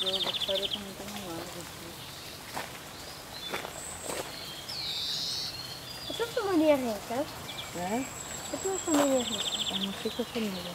jogo, a história também tá um ar aqui. A tua família é rica? É? A tua família é rica? Eu não sei com a família.